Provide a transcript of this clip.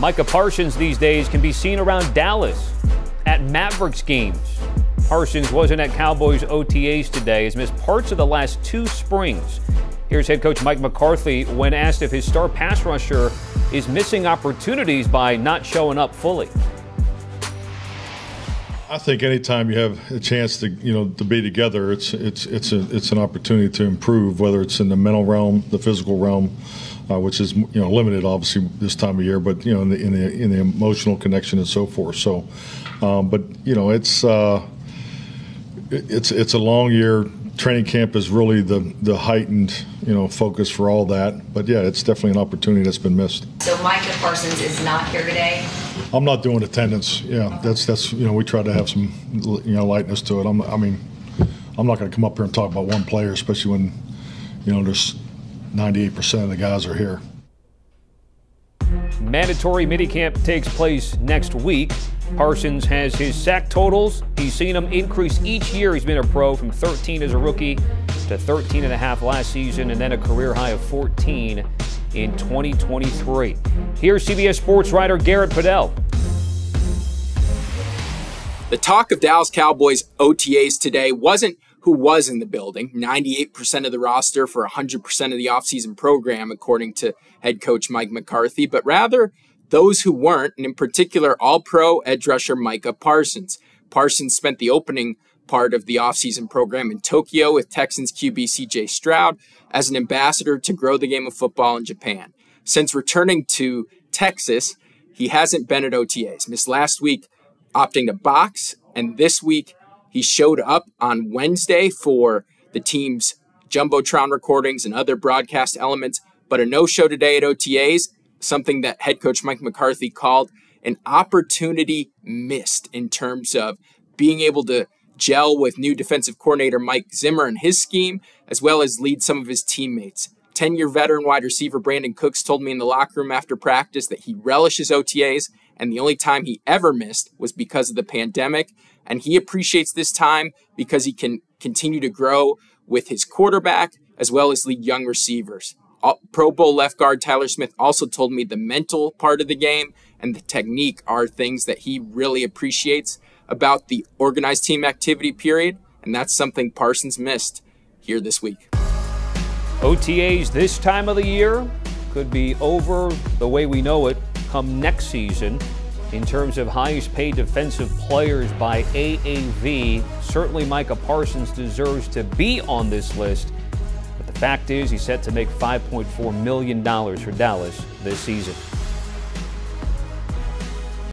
Micah Parsons these days can be seen around Dallas at Mavericks games. Parsons wasn't at Cowboys OTAs today, has missed parts of the last two springs. Here's head coach Mike McCarthy when asked if his star pass rusher is missing opportunities by not showing up fully. I think anytime you have a chance to you know to be together, it's it's it's a, it's an opportunity to improve, whether it's in the mental realm, the physical realm, uh, which is you know limited obviously this time of year, but you know in the in the, in the emotional connection and so forth. So, um, but you know it's uh, it's it's a long year. Training camp is really the the heightened you know focus for all that. But yeah, it's definitely an opportunity that's been missed. So Micah Parsons is not here today. I'm not doing attendance. Yeah, that's that's you know we try to have some you know lightness to it. I'm, I mean, I'm not going to come up here and talk about one player, especially when you know there's 98% of the guys are here. Mandatory minicamp takes place next week. Parsons has his sack totals. He's seen them increase each year. He's been a pro from 13 as a rookie to 13 and a half last season, and then a career high of 14 in 2023. Here's CBS Sports writer Garrett Podell. The talk of Dallas Cowboys OTAs today wasn't who was in the building 98% of the roster for 100% of the offseason program, according to head coach Mike McCarthy, but rather those who weren't, and in particular, all pro edge rusher Micah Parsons. Parsons spent the opening part of the offseason program in Tokyo with Texans QB CJ Stroud as an ambassador to grow the game of football in Japan. Since returning to Texas, he hasn't been at OTAs. Missed last week opting to box, and this week he showed up on Wednesday for the team's Jumbotron recordings and other broadcast elements, but a no show today at OTAs, something that head coach Mike McCarthy called an opportunity missed in terms of being able to gel with new defensive coordinator Mike Zimmer and his scheme, as well as lead some of his teammates. 10 year veteran wide receiver Brandin Cooks told me in the locker room after practice that he relishes OTAs, and the only time he ever missed was because of the pandemic. And he appreciates this time because he can continue to grow with his quarterback as well as lead young receivers. Pro Bowl left guard Tyler Smith also told me the mental part of the game and the technique are things that he really appreciates about the organized team activity period, and that's something Parsons missed here this week. OTAs this time of the year could be over the way we know it come next season. In terms of highest paid defensive players by AAV, certainly Micah Parsons deserves to be on this list. But the fact is, he's set to make $5.4 million for Dallas this season.